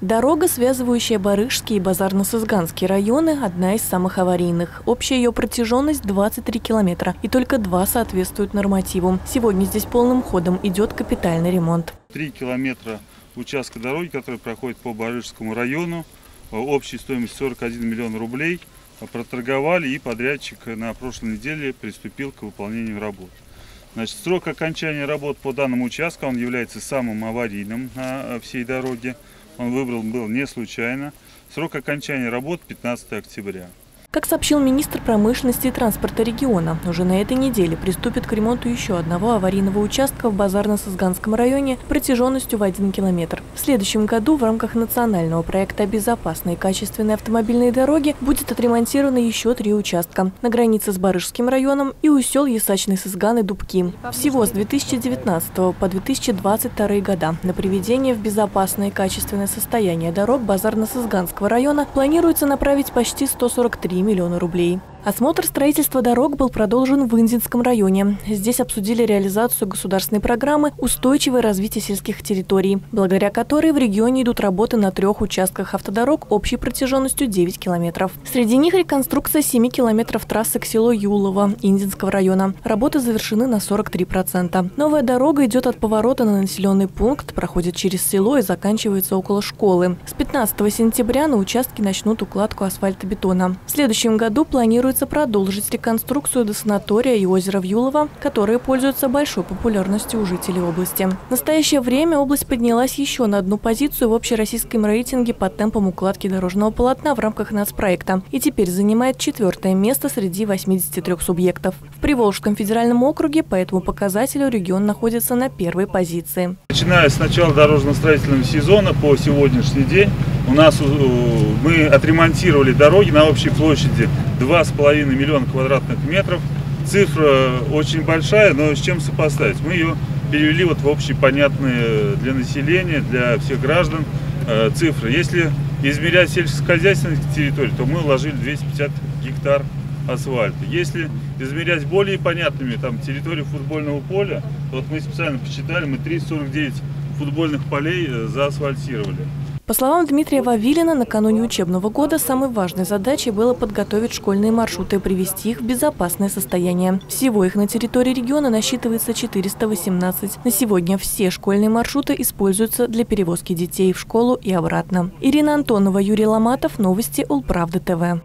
Дорога, связывающая Барышский и Базарно-Сызганский районы, одна из самых аварийных. Общая ее протяженность 23 километра, и только два соответствуют нормативу. Сегодня здесь полным ходом идет капитальный ремонт. Три километра участка дороги, который проходит по Барышскому району, общей стоимостью 41 миллион рублей, проторговали и подрядчик на прошлой неделе приступил к выполнению работ. Значит, срок окончания работ по данному участку, он является самым аварийным на всей дороге он выбрал был не случайно. Срок окончания работ 15 октября. Как сообщил министр промышленности и транспорта региона, уже на этой неделе приступит к ремонту еще одного аварийного участка в Базарно-Сызганском районе протяженностью в 1 километр. В следующем году в рамках национального проекта «Безопасные качественные автомобильные дороги» будет отремонтировано еще три участка на границе с Барышским районом и у сел Ясачный Сызган и Дубки. Всего с 2019 по 2022 года на приведение в безопасное качественное состояние дорог Базарно-Сызганского района планируется направить почти 143 миллиона рублей. Осмотр строительства дорог был продолжен в Индинском районе. Здесь обсудили реализацию государственной программы «Устойчивое развитие сельских территорий», благодаря которой в регионе идут работы на трех участках автодорог общей протяженностью 9 километров. Среди них реконструкция 7 километров трассы к селу Юлово Индинского района. Работы завершены на 43%. Новая дорога идет от поворота на населенный пункт, проходит через село и заканчивается около школы. С 15 сентября на участке начнут укладку асфальтобетона. В следующем году планируют планируется продолжить реконструкцию до санатория и озера Вьюлово, которые пользуются большой популярностью у жителей области. В настоящее время область поднялась еще на одну позицию в общероссийском рейтинге по темпам укладки дорожного полотна в рамках нацпроекта и теперь занимает четвертое место среди 83 субъектов. В Приволжском федеральном округе по этому показателю регион находится на первой позиции. Начиная с начала дорожно-строительного сезона по сегодняшний день у нас э, мы отремонтировали дороги на общей площади 2,5 миллиона квадратных метров. Цифра очень большая, но с чем сопоставить? Мы ее перевели вот в общепонятные для населения, для всех граждан э, цифры. Если измерять сельскохозяйственные территории, то мы уложили 250 гектар асфальта. Если измерять более понятными там территории футбольного поля, вот мы специально посчитали, мы 349 футбольных полей э, заасфальтировали. По словам Дмитрия Вавилина, накануне учебного года самой важной задачей было подготовить школьные маршруты и привести их в безопасное состояние. Всего их на территории региона насчитывается 418. На сегодня все школьные маршруты используются для перевозки детей в школу и обратно. Ирина Антонова, Юрий Ломатов, Новости Улправды ТВ.